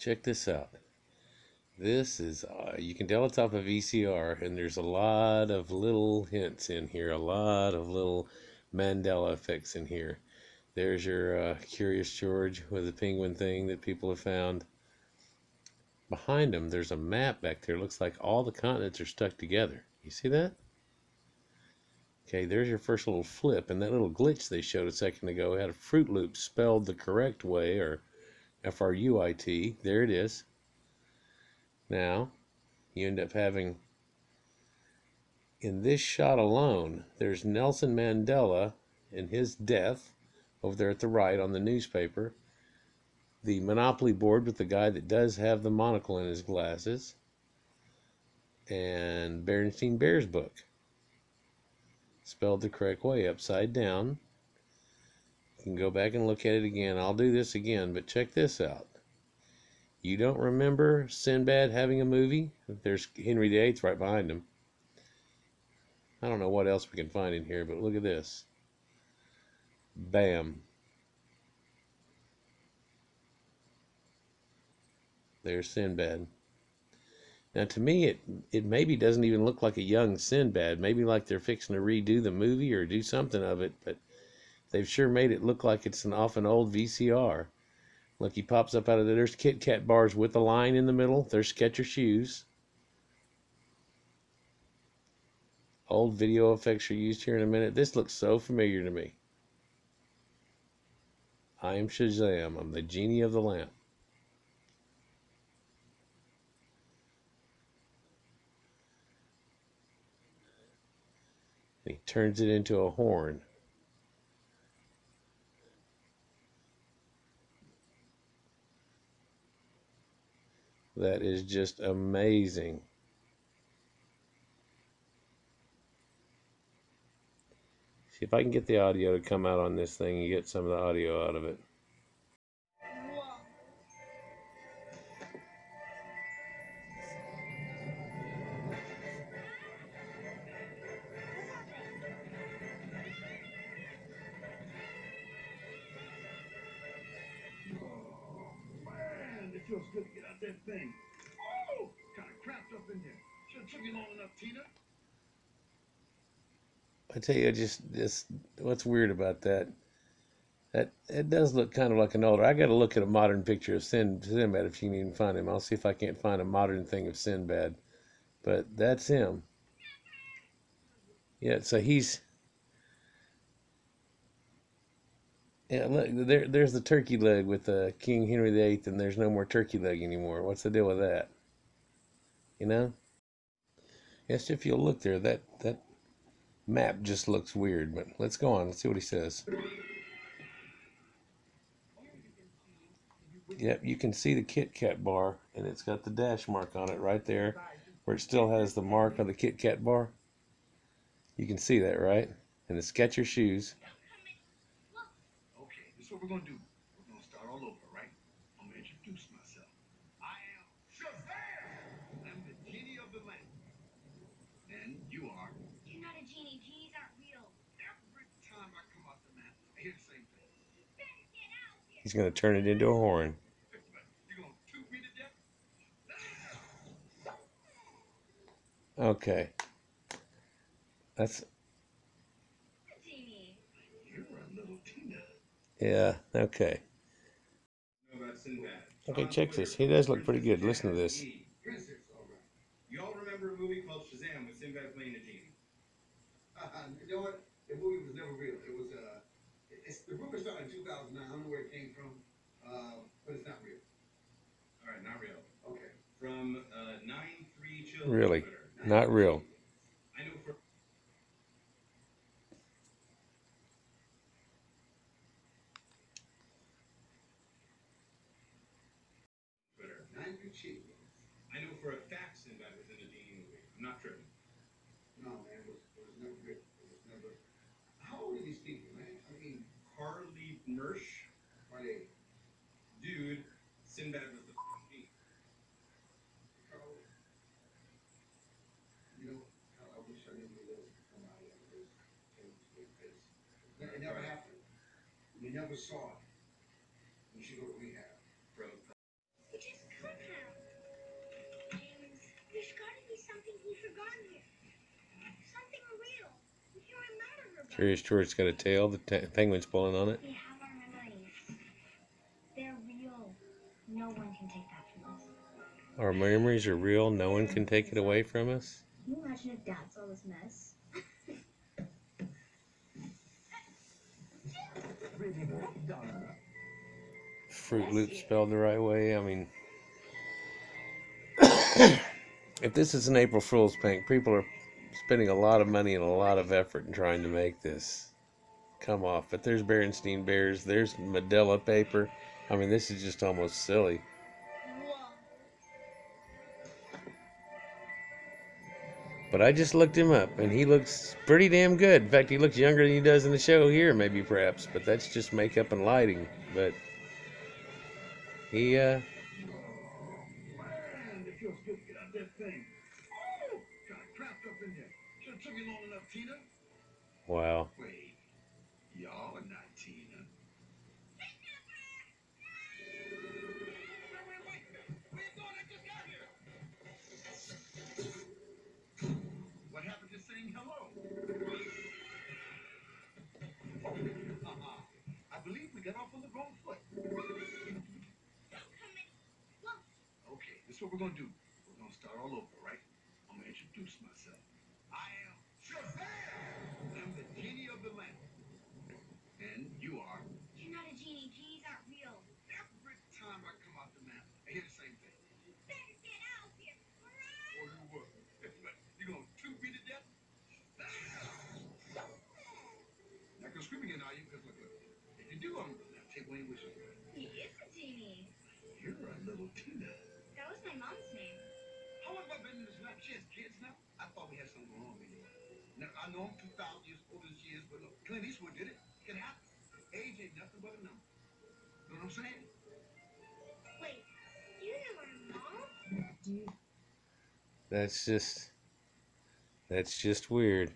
check this out. This is, uh, you can tell it's off a VCR, and there's a lot of little hints in here, a lot of little Mandela effects in here. There's your uh, Curious George with the penguin thing that people have found. Behind him, there's a map back there. looks like all the continents are stuck together. You see that? Okay, there's your first little flip, and that little glitch they showed a second ago had a Fruit Loop spelled the correct way, or F-R-U-I-T. There it is. Now, you end up having, in this shot alone, there's Nelson Mandela and his death over there at the right on the newspaper. The Monopoly board with the guy that does have the monocle in his glasses. And Berenstein Bears book. Spelled the correct way, upside down. You can go back and look at it again. I'll do this again, but check this out. You don't remember Sinbad having a movie? There's Henry VIII right behind him. I don't know what else we can find in here, but look at this. Bam. There's Sinbad. Now, to me, it it maybe doesn't even look like a young Sinbad. Maybe like they're fixing to redo the movie or do something of it, but they've sure made it look like it's an off an old VCR. He pops up out of there. There's Kit Kat bars with a line in the middle. There's Skechers shoes. Old video effects are used here in a minute. This looks so familiar to me. I am Shazam. I'm the genie of the lamp. he turns it into a horn. That is just amazing. See if I can get the audio to come out on this thing and get some of the audio out of it. Feels good to get out that thing. Oh, kind of cramped up in there. Should have took you long enough, Tina. I tell you, just this. What's weird about that? That it does look kind of like an older. I got to look at a modern picture of Sin, Sinbad if you can even find him. I'll see if I can't find a modern thing of Sinbad, but that's him. Yeah, so he's. Yeah, look, there, there's the turkey leg with uh, King Henry VIII, and there's no more turkey leg anymore. What's the deal with that? You know? Yes, if you'll look there, that, that map just looks weird, but let's go on. Let's see what he says. Yep, you can see the Kit Kat bar, and it's got the dash mark on it right there, where it still has the mark on the Kit Kat bar. You can see that, right? And the Skechers shoes. Okay, this is what we're gonna do. We're gonna start all over, right? I'm gonna introduce myself. I am Shazam! I'm the genie of the lamp. And you are. You're not a genie. Genies aren't real. Every time I come out the map, I hear the same thing. Better get out here. He's going to turn it into a horn. You gonna shoot me to death? Okay. That's, Genie. You're a little Tina. Yeah, okay. Know about Sinbad. Okay, check this. He does look pretty good. Listen to this. Princess, all right. You all remember a movie called Shazam with Sinbad playing a genie? you know what? The movie was never real. It was uh, it's the rumor started in 2009. I don't know where it came from, uh, but it's not real. All right, not real. Okay. From uh, nine three children. Really? Twitter. Not real. I know for Twitter. Nine good shit. I know for a fact Sinbad was in a genie movie. I'm not tripping. No, man, it was, it was never real. It was never. How old are these people, man? I mean, Carly Mersch, are they? dude, Sinbad was the f***ing. How? You know, I, I wish I knew those could come out of this. It, never happened. You never saw it. You should go to rehab. Curious George's got a tail. The ta- penguin's pulling on it. We have our memories. They're real. No one can take that from us. Our memories are real. No one can take it away from us. Can you imagine if Dad saw this mess? Fruit Loop spelled the right way. I mean, if this is an April Fool's prank, people are spending a lot of money and a lot of effort in trying to make this come off. But there's Berenstein Bears. There's Mandela paper. I mean, this is just almost silly. But I just looked him up, and he looks pretty damn good. In fact, he looks younger than he does in the show here, maybe perhaps. But that's just makeup and lighting. But he, uh, good to get out that thing. Oh, got trapped up in there. Should have took you long enough, Tina. wow. Wait, y'all are not Tina. Wait, wait, wait. Where you going? I just got here. What happened to saying hello? Uh-huh. I believe we got off on the wrong foot. Okay, this is what we're gonna do. We're gonna start all over, right? I'm gonna introduce myself. I am Shazam! I'm the genie of the lamp. And you are. You're not a genie. Genies aren't real. Every time I come out the map, I hear the same thing. Better get out here. right? Or you what? you gonna shoot me to death? Not gonna scream again, are you? Because look, look. If you do, I'm gonna take one of your wishes. He is a genie. You're a little Tina. That was my mom's name. How long have I been in this lab? She has kids now? I thought we had something going on with you. Now, I know I'm 2,000 years older than she is, but look, Clint Eastwood did it. It can happen. Age ain't nothing but a number. You know what I'm saying? Wait, you know our mom? That's just, that's just weird.